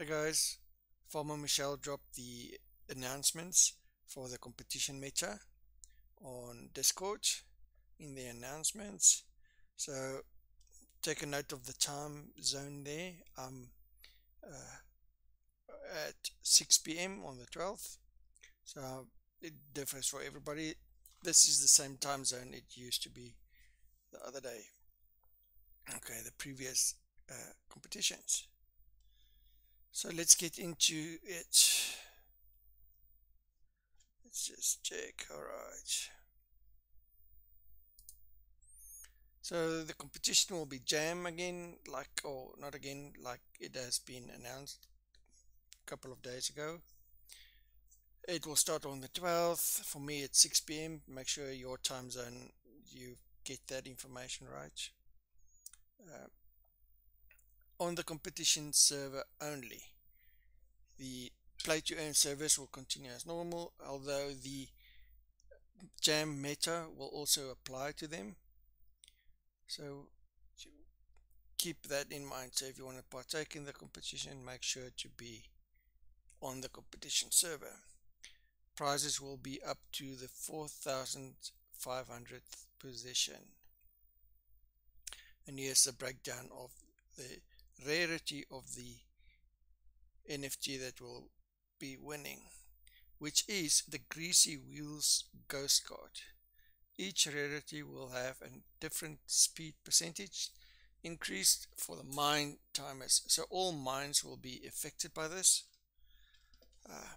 Hey guys, Farmer Michelle dropped the announcements for the competition meta on Discord in the announcements. So take a note of the time zone there. Um, uh, at 6 p.m. on the 12th. So it differs for everybody. This is the same time zone it used to be the other day. Okay, the previous uh, competitions. So let's get into it. Let's just check. All right. So the competition will be Jam again, like, or not again, like it has been announced a couple of days ago. It will start on the 12th. For me, it's 6 p.m. Make sure your time zone, you get that information right. Uh, on the competition server only. The play to earn service will continue as normal, although the jam meta will also apply to them. So keep that in mind. So if you want to partake in the competition, make sure to be on the competition server. Prizes will be up to the 4,500th position. And here's the breakdown of the rarity of the NFT that will be winning, which is the Greasy Wheels Ghost card. Each rarity will have a different speed percentage increased for the mine timers. So all mines will be affected by this. Uh,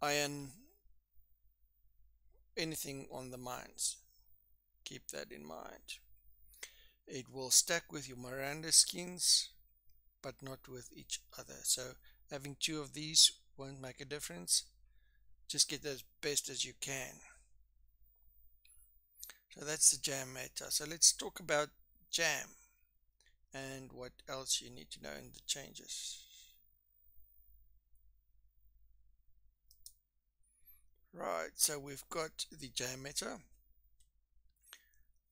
iron, anything on the mines. Keep that in mind. It will stack with your Miranda skins but not with each other. So having two of these won't make a difference. Just get as best as you can. So that's the jam meta. So let's talk about jam and what else you need to know in the changes. Right, so we've got the jam meta.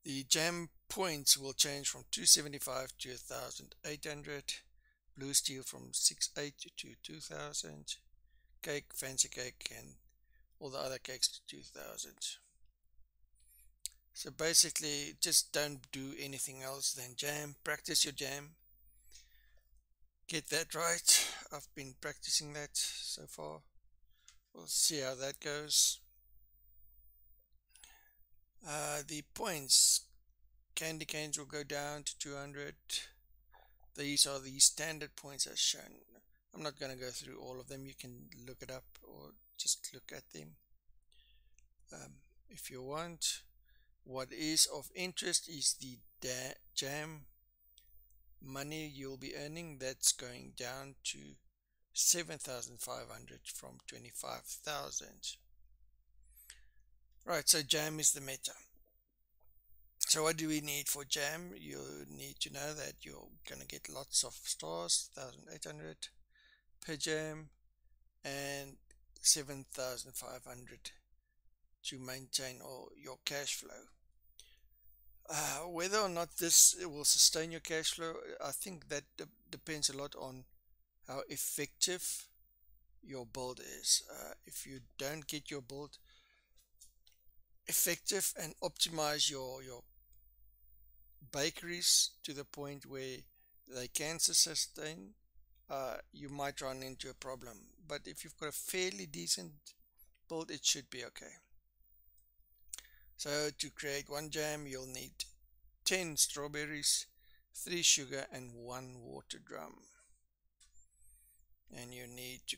The jam points will change from 275 to 1800 blue steel from 6.8 to 2000 cake fancy cake and all the other cakes to 2000 so basically just don't do anything else than jam. Practice your jam. Get that right. I've been practicing that so far. We'll see how that goes. Uh, the points. Candy canes will go down to 200 these are the standard points as shown. I'm not going to go through all of them. You can look it up or just look at them um, if you want. What is of interest is the jam money you'll be earning. That's going down to 7,500 from 25,000. Right, so jam is the meta. So what do we need for jam? You need to know that you're going to get lots of stars, 1800 per jam and 7500 to maintain all your cash flow. Uh, whether or not this will sustain your cash flow, I think that de depends a lot on how effective your build is. Uh, if you don't get your build effective and optimize your, your bakeries to the point where they can sustain, uh, you might run into a problem. But if you've got a fairly decent build, it should be okay. So to create one jam, you'll need 10 strawberries, 3 sugar and 1 water drum. And you need to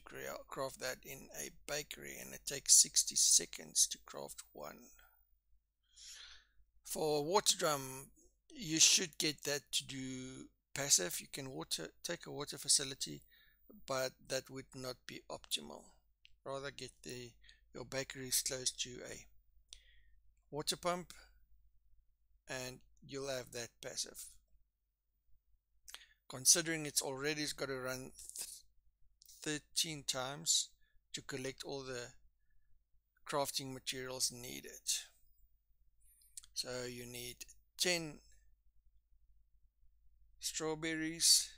craft that in a bakery and it takes 60 seconds to craft one. For water drum, you should get that to do passive. You can water take a water facility, but that would not be optimal. Rather get the your bakeries close to a water pump and you'll have that passive. Considering it's already got to run 13 times to collect all the crafting materials needed. So you need 10 strawberries.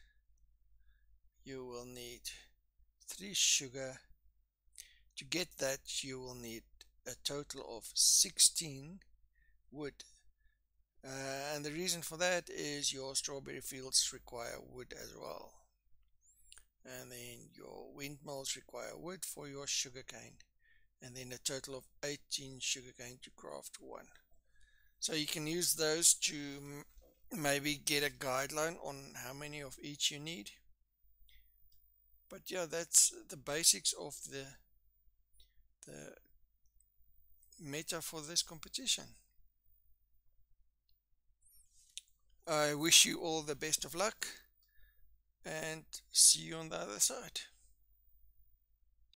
You will need 3 sugar. To get that you will need a total of 16 wood. Uh, and the reason for that is your strawberry fields require wood as well. And then your windmills require wood for your sugarcane and then a total of 18 sugarcane to craft one. So you can use those to maybe get a guideline on how many of each you need. But yeah that's the basics of the the meta for this competition. I wish you all the best of luck and see you on the other side